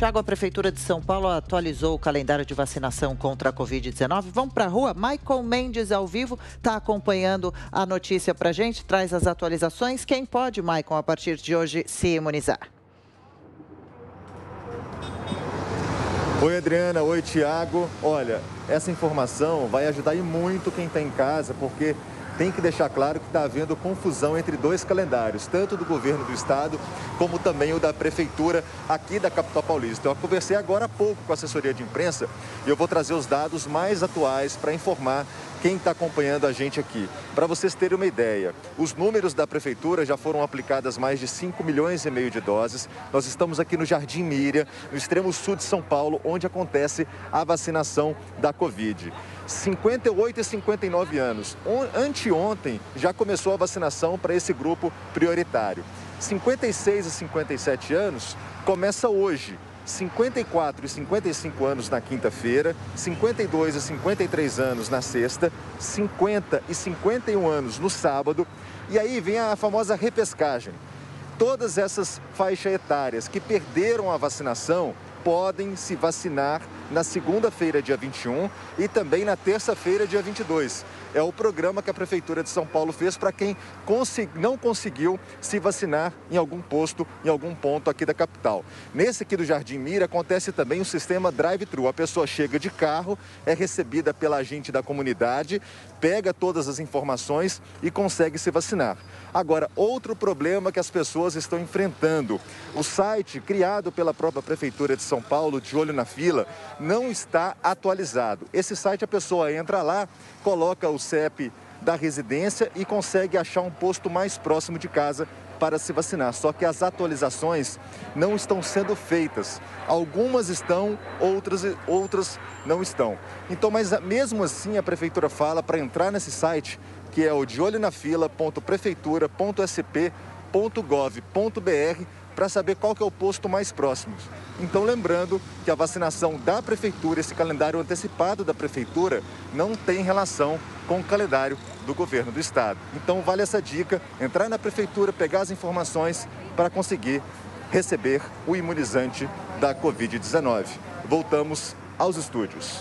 Tiago, a Prefeitura de São Paulo atualizou o calendário de vacinação contra a Covid-19. Vamos para a rua? Michael Mendes, ao vivo, está acompanhando a notícia para a gente, traz as atualizações. Quem pode, Michael, a partir de hoje, se imunizar? Oi, Adriana. Oi, Tiago. Olha, essa informação vai ajudar e muito quem está em casa, porque tem que deixar claro que está havendo confusão entre dois calendários, tanto do governo do estado como também o da prefeitura aqui da capital paulista. Eu conversei agora há pouco com a assessoria de imprensa e eu vou trazer os dados mais atuais para informar quem está acompanhando a gente aqui. Para vocês terem uma ideia, os números da prefeitura já foram aplicadas mais de 5 milhões e meio de doses. Nós estamos aqui no Jardim Míria, no extremo sul de São Paulo, onde acontece a vacinação da Covid. 58 e 59 anos. Anteontem já começou a vacinação para esse grupo prioritário. 56 e 57 anos começa hoje. 54 e 55 anos na quinta-feira, 52 e 53 anos na sexta, 50 e 51 anos no sábado. E aí vem a famosa repescagem. Todas essas faixas etárias que perderam a vacinação podem se vacinar na segunda-feira, dia 21, e também na terça-feira, dia 22. É o programa que a Prefeitura de São Paulo fez para quem não conseguiu se vacinar em algum posto, em algum ponto aqui da capital. Nesse aqui do Jardim Mira acontece também o sistema drive-thru. A pessoa chega de carro, é recebida pela agente da comunidade, pega todas as informações e consegue se vacinar. Agora, outro problema que as pessoas estão enfrentando. O site criado pela própria Prefeitura de São Paulo, de olho na fila, não está atualizado. Esse site a pessoa entra lá, coloca o CEP da residência e consegue achar um posto mais próximo de casa para se vacinar. Só que as atualizações não estão sendo feitas. Algumas estão, outras, outras não estão. Então, mas mesmo assim a prefeitura fala para entrar nesse site, que é o de olho na fila.prefeitura.sp.gov.br para saber qual que é o posto mais próximo. Então, lembrando que a vacinação da prefeitura, esse calendário antecipado da prefeitura, não tem relação com o calendário do governo do estado. Então, vale essa dica: entrar na prefeitura, pegar as informações para conseguir receber o imunizante da Covid-19. Voltamos aos estúdios.